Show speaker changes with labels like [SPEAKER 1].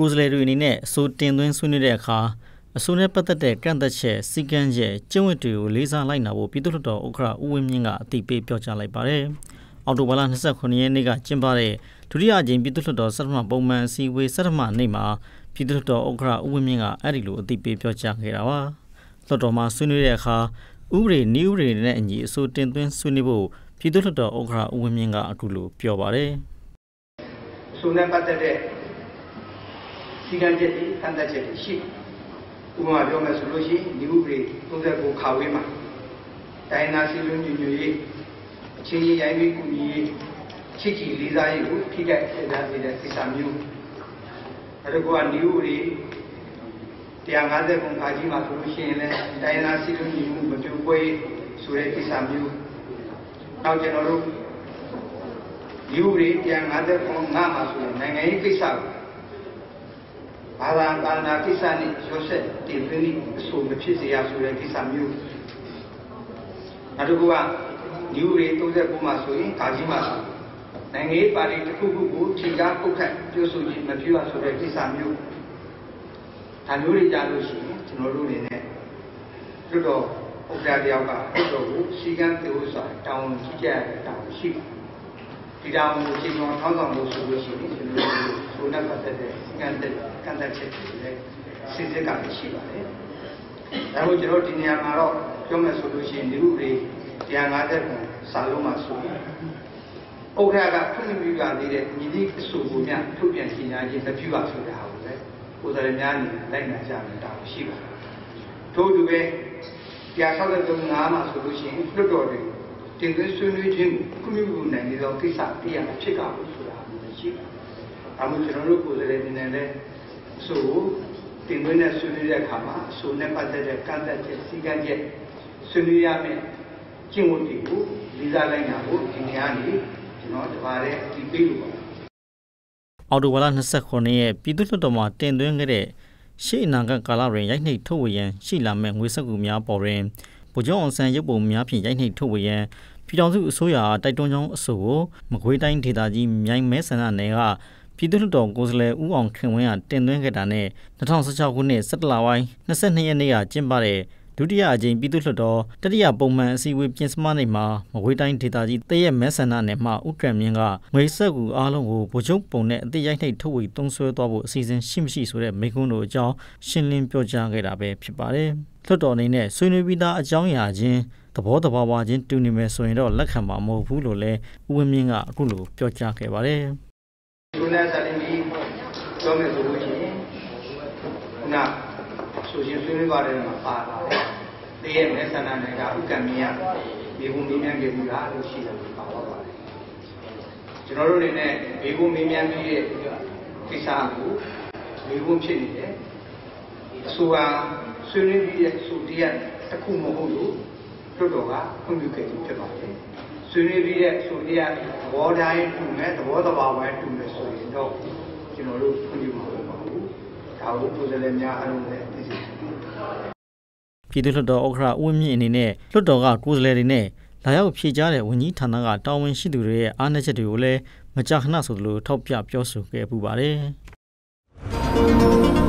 [SPEAKER 1] ကိုယ်စားလှယ်တွေအနေနဲ့အစိုးတင်သွင်းဆွေးနွေးတဲ့အခါအစိုးနဲ့ပတ်သက်တဲ့ကန့်သက်ချက်စီကံချက်ကျင့်ဝတ်တွေကိုလေးစားလိုက်နာဖို့ပြည်သူ့လွှတ်တော်ဥက္ကဋ္ဌဦးဝင်းမြင့်ကအသိပေးပြောကြားလိုက်ပါတယ်။အောက်တိုဘာလ29ရက်နေ့ကကျင်းပတဲ့ဒုတိယအကြိမ်ပြည်သူ့လွှတ်တော်စက်တမပုံမှန်အစည်းအဝေးစက်တမနေ့မှာပြည်သူ့လွှတ်တော်ဥက္ကဋ္ဌဦးဝင်းမြင့်ကအဲ့ဒီလိုအသိပေးပြောကြားခဲ့တာပါ။လွှတ်တော်မှာဆွေးနွေးတဲ့အခါဥပဒေနည်းဥပဒေနဲ့အညီအစိုးတင်သွင်းဆွေးနွေးဖို့ပြည်သူ့လွှတ်တော်ဥက္ကဋ္ဌဦးဝင်းမြင့်ကအခုလိုပြောပါတယ်။
[SPEAKER 2] အစိုးနဲ့ပတ်သက်တဲ့ စီကံချက်တွေကန့်သက်ချက်တွေရှိဥပမာပြောမယ်ဆိုလို့ရှိရင်ဒီဥပဒေ39ခါဝေးမှာတိုင်းနာစီလုံးညညရေးအချင်းကြီးရိုင်းပြီးကုညီရေးချစ်ကြည်လေးစားရေးကိုထိခိုက်စေတဲ့နေတဲ့ကိစ္စမျိုးအဲဒါကဒီဥပဒေ150ခုခါကြီးမှာဆိုလို့ရှိရင်လည်းတိုင်းနာစီလုံးညမှုမတူပွဲဆိုတဲ့ကိစ္စမျိုးနောက်ကျွန်တော်တို့ဒီဥပဒေ150ခုငါမှာဆိုရင်နိုင်ငံရေးကိစ္စကို ဘာသာကာလနာကိစ္စနဲ့ရောဆက်တင်သွင်းပြီးအဆိုမဖြစ်စေရဆိုတဲ့ကိစ္စမျိုးနောက်တစ်ခုကဒီဥရေ39မှာဆိုရင်ကာကြီးမှာဆိုနိုင်ငံရေးပါတီတစ်ခုခုကိုခြေကားပုတ်ခတ်ပြောဆိုခြင်းမပြုရဆိုတဲ့ကိစ္စမျိုးဒါမျိုးတွေကြားလို့ရှိရင်ကျွန်တော်တို့အနေနဲ့လွတ်တော်ဥက္ကဋ္ဌတယောက်ကလွတ်တော်ကိုစီကံတေဥစွာတောင်းကြီးကြရတဲ့တောင်းရှိဒီတောင်းကိုချိန်တော်ထောင်းဆောင်လို့ဆိုလို့ရှိရင်ကျွန်တော်တို့ ဆိုတဲ့ပတ်သက်တဲ့ကန့်တဲ့ကန့်တဲ့ချက်တွေလည်းစစ်စစ်ကလည်းရှိပါတယ်။ဒါကိုကျွန်တော်ဒီနေရာမှာတော့ပြောမယ်ဆိုလို့ရှိရင်ဒီဥပဒေ150ခုစာလုံးမှာဆိုရင်ဥက္ကဋ္ဌကဖွင့်ပြပြသေးတဲ့ညီတိအဆိုကိုများထုတ်ပြန်ကြေညာခြင်းမပြုပါဆိုတာကိုလည်းကိုယ်စားလှယ်များအနေနဲ့လိုက်နာကြမယ်တာရှိပါတယ်။ထို့တူပဲ163ငါးမှာဆိုလို့ရှိရင်လွတ်တော်တွေတင်သွင်းဆွေးနွေးခြင်းကိုကုမှုနိုင်သောကိစ္စတရားဖြစ်ကြလို့ဆိုတာမျိုးရှိပါတယ်။ ဒါမှကျွန်တော်တို့ကိုယ်စားလှယ်တွေနဲ့လည်းဆိုတင်သွင်းတဲ့ဆွေးနွေးတဲ့အခါမှာအဆိုနဲ့ပတ်သက်တဲ့ကန့်သက်ချက်စီကံချက်ဆွေးနွေးရမယ်ကျင့်ဝတ်တွေကိုလေးစားလိုက်နာဖို့ဒီနေရာနေကျွန်တော်တပါးတဲ့ဒီပေးလို့ပါ
[SPEAKER 1] အော်တိုဝါလာ29ရက်ပြည်သူ့လွှတ်တော်မှာတင်သွင်းခဲ့တဲ့ရှေ့အနာဂတ်ကာလတွင်ရိုက်နှိပ်ထုတ်ဝေရန်ရှိလာမဲ့ငွေစက်ကူများပေါ်တွင်ဗိုလ်ချုပ်အောင်ဆန်းရုပ်ပုံများဖြင့်ရိုက်နှိပ်ထုတ်ဝေရန်ပြည်ထောင်စုအစိုးရတိုက်တွန်းကြောင်းအဆိုကိုမကွေးတိုင်းဒေသကြီးမြိုင်မဲဆန္ဒနယ်က ပြည်သူ့လွှတ်တော်ကိုယ်စားလှယ်ဦးအောင်ခင်ဝင်းကတင်သွင်းခဲ့တာနဲ့2016ခုနှစ်17လပိုင်း22ရက်နေ့ကကျင်းပတဲ့ဒုတိယအကြိမ်ပြည်သူ့လွှတ်တော်တတိယပုံမှန်အစည်းအဝေးပြင်စမနေ့မှာမကွေးတိုင်းဒေသကြီးတရက်မဲဆန္ဒနယ်မှဥက္ကဋ္ဌမြင့်ကငွေဆက်ကူအားလုံးကိုဗိုလ်ချုပ်ပုံနဲ့အသေးရိုက်နှိပ်ထုတ်ဝေသုံးဆွဲသွားဖို့အစီအစဉ်ရှိမရှိဆိုတဲ့မိကွန်းတို့အကြောင်းရှင်းလင်းပြောကြားခဲ့တာပဲဖြစ်ပါတယ်။လွှတ်တော်အနေနဲ့ဆွေးနွေးပြီးသားအကြောင်းအရာချင်းသဘောတဘာဝချင်းတူနေမယ်ဆိုရင်တော့လက်ခံမှာမဟုတ်ဘူးလို့လည်းဦးဝင်းမြင့်ကအခုလိုပြောကြားခဲ့ပါတယ်။
[SPEAKER 2] ဒီနေ့ဆက်ပြီးပြောမယ်ဆိုလို့ရှိရင်နာဆိုရှင်ဆွေးနွေးပါတယ်မှာပါပါတယ်။တည့်ရဲ့မဲဆန္ဒနယ်ကဥက္ကမီယမြေဘူးမင်းမြန်ခဲ့ဘူးလားလို့ရှိတယ်ပါပါပါတယ်။ကျွန်တော်တို့အနေနဲ့မြေဘူးမင်းမြန်ပြီးတဲ့ကိစ္စကိုမြေဘူးဖြစ်နေတယ်။အဆိုဟာဆွေးနွေးပြီးတဲ့ဆိုတရားတစ်ခုမဟုတ်လို့လွတ်တော်ကခွင့်ပြုခဲ့ခြင်းဖြစ်ပါတယ်။ ဆွေးနွေးပြီးတဲ့ဆိုတရားသဘောတိုင်းတူမဲ့သဘောတဘာဝတူမဲ့ဆိုရင်တော့ကျွန်တော်တို့ခွင့်ပြုမှာမဟုတ်ပါဘူး။ဒါကိုကိုယ်စားလှယ်များအားလုံးလည်းသိစေချင်ပါတယ်။
[SPEAKER 1] ပြည်သူ့လွှတ်တော်ဥက္ကဋ္ဌဦးဝင်းမြင့်အနေနဲ့လွှတ်တော်ကကိုယ်စားလှယ်တွေနဲ့လာရောက်ဖြေကြားတဲ့ဝန်ကြီးဌာနကတာဝန်ရှိသူတွေရဲ့အားနည်းချက်တွေကိုလည်းမကြာခဏဆိုသလိုထောက်ပြပြောဆိုခဲ့ပူပါတယ်။